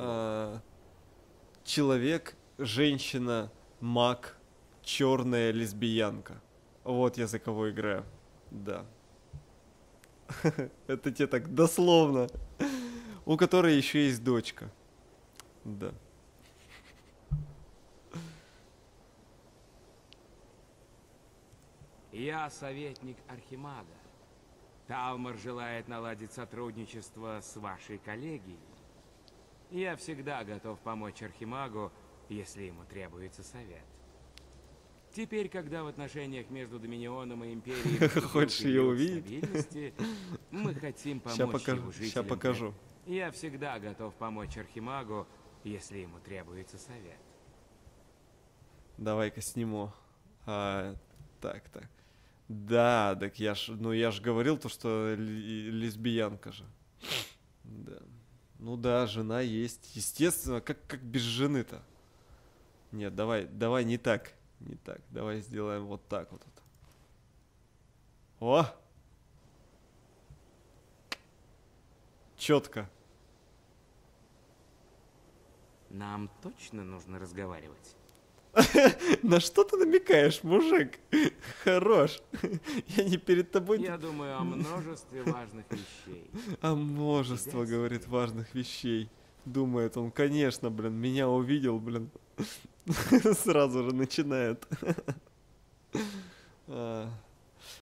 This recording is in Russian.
А, человек, женщина, маг, черная лесбиянка. Вот я за кого играю. Да. Это тебе так дословно. У которой еще есть дочка. Да. Я советник Архимага. Талмар желает наладить сотрудничество с вашей коллегией. Я всегда готов помочь Архимагу, если ему требуется совет. Теперь, когда в отношениях между Доминионом и Империей Хочешь ее увидеть? мы хотим помочь Сейчас покажу. его Сейчас покажу. Я всегда готов помочь Архимагу, если ему требуется совет. Давай-ка сниму. А, так, так. Да, так я ж, ну я же говорил то, что лесбиянка же. Да. Ну да, жена есть. Естественно, как, как без жены-то? Нет, давай, давай не так. Не так. Давай сделаем вот так вот. О! Четко. Нам точно нужно разговаривать. На что ты намекаешь, мужик? Хорош. Я не перед тобой... Я думаю о множестве важных вещей. А множество, говорит, важных вещей. Думает он, конечно, блин, меня увидел, блин. Сразу же начинает. А,